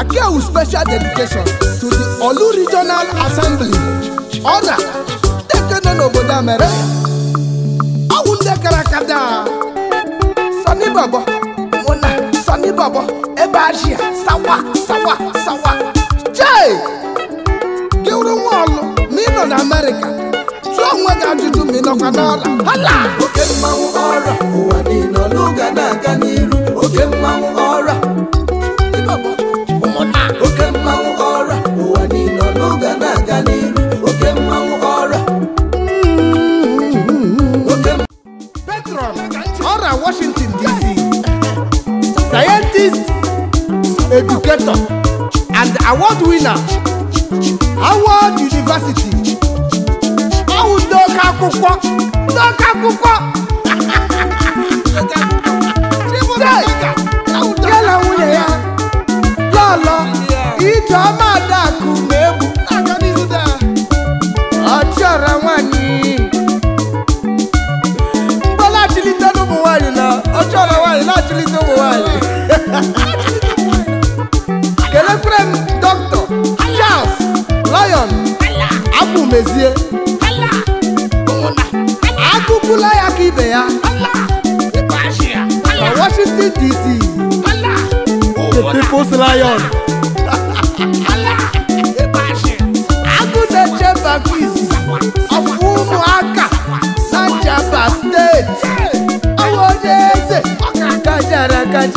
Akewu special dedication to the Olu Regional Assembly ọda tekene n'obodo a mere ọwụ ndị kara aka daa Sani Bobo mụ na Sani Bobo ebe Asia sawa sawa sawa Jai. gị wuru nwa ọlụ ma ị nọ na Amerịka jụọ onwe gị ajụjụ ma ị nọkwa n'ọla hala oke mmanwụ ọra ụwa niile ọlụ ga na-aga n'iru oke mmanwụ ọra educator and award winner Howard University ọwụ n'oke akwụkwọ n'oke akwụkwọ ya na nwunye ya lọlọ ijeọma adakụ na-egbu ọ na-achịlite ụmụ nwaanyị na ọ mezie akụkụla ya ka ibe ya Washington DC the People's Lion agụdeche Sanjaba steeti ọwụ onye eze kajara akaja